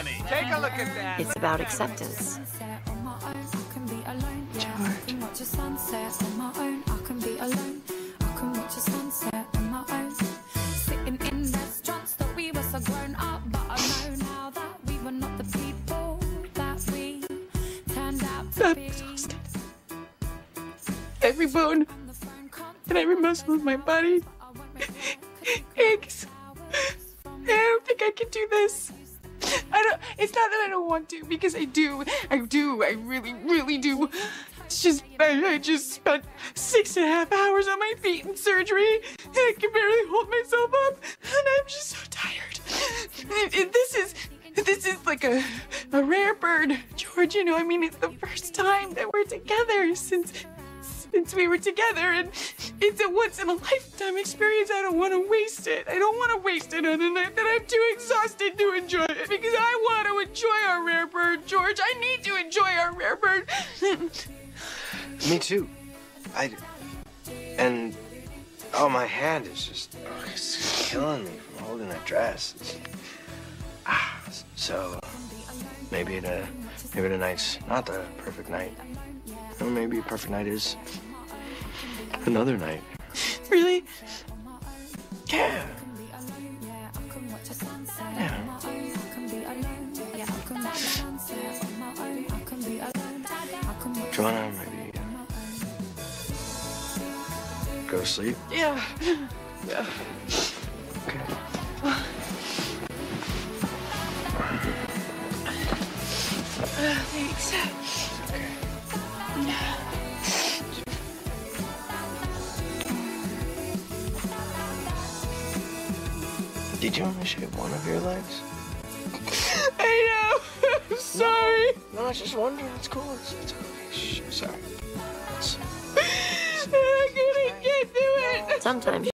honey. Take a look at that. It's about acceptance. I'm exhausted. Every bone and every muscle in my body aches. I don't think I can do this. I don't. It's not that I don't want to, because I do. I do. I really, really do. It's just I, I just spent six and a half hours on my feet in surgery, and I can barely hold myself up, and I'm just so tired. And- and this is this is like a a rare bird, George. You know, I mean, it's the first time that we're together since since we were together, and it's a once in a lifetime experience. I don't want to waste it. I don't want to waste it on a night that I'm too exhausted to enjoy it because I want to enjoy our rare bird, George. I need to enjoy our rare bird. Me too. I. And oh, my hand is just oh, it's killing me from holding that dress. It's- ah, so maybe the maybe tonight's not the perfect night. Or maybe a perfect night is another night. really? Yeah. Yeah. Wanna maybe go to sleep? Yeah. Yeah. Uh, thanks. Did you only shave one of your legs? I know. I'm sorry. No, I was just wondering. It's cool. It's, it's okay. Shh, sorry. It's- I couldn't get to it. Sometimes